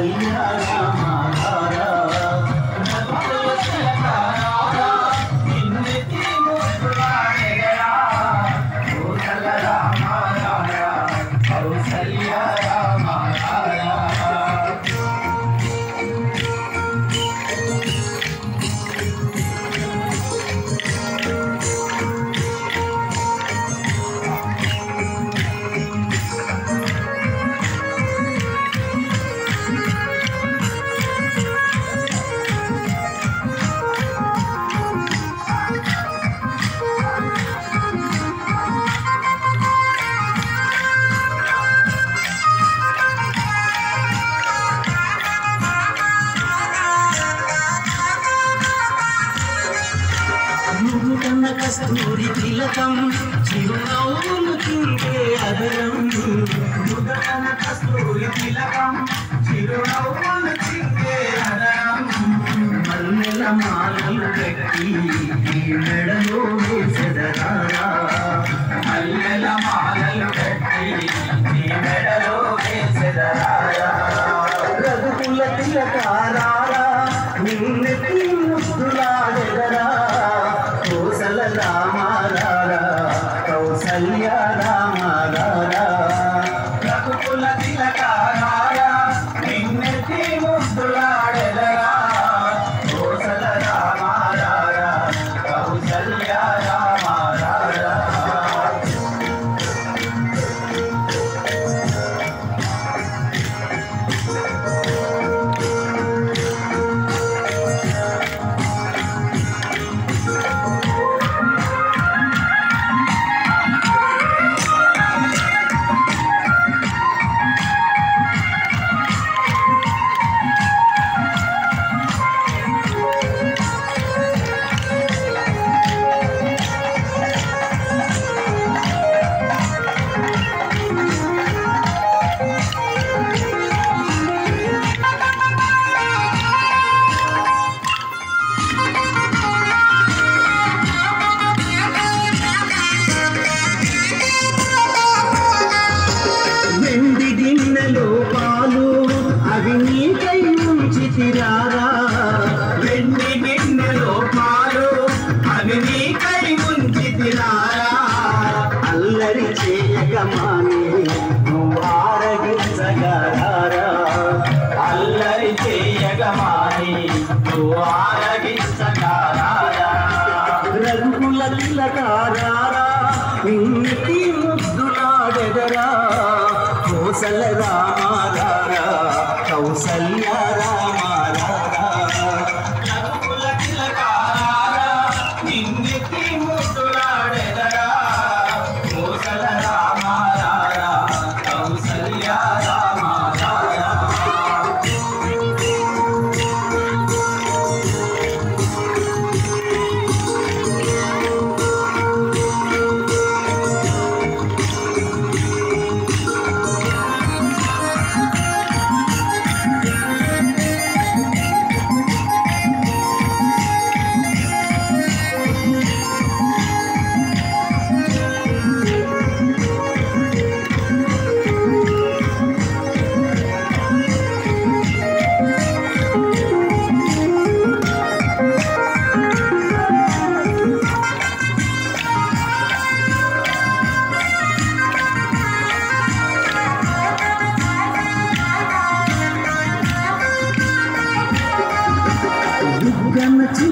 Hallelujah. కస్తూరి తిలకం చిరునవ్వులు చిందే అదరం మృగతన కస్తూరి తిలకం చిరునవ్వులు చిందే అదరం మల్లెల మాలలు కట్టి ఈ మెడలో వేసెదరారా కౌసల్య చేయగమాని నువ్వు ఆరగించగలరా అల్లరి చేయగమాని నువ్వు ఆరగించగారారా రఘుకుల తిలకారారా నిన్నెత్తి ముద్దులాడెదరా కోసల రామారారా? కౌసల్య రామారారా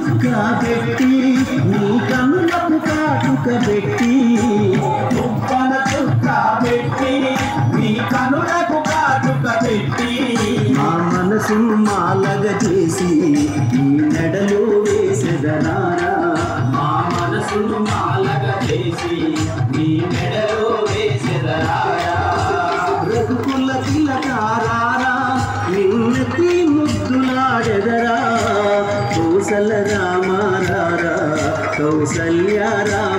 దుగ్గన నీ కన్నులకు కాటుక పెట్టి ఉప్పన చుక్క పెట్టి నీ కనులకు కాటుక పెట్టి మా మనసు మాలగ చేసి నీ మెడలో వేసెదనారా మా మనసు మాలగ చేసి నీ మెడలో వేసెదరారా రఘుకుల తిలకారారా నిన్నెత్తి ముద్దులాడెదరా? కోసల రామారా కౌసల్య రామ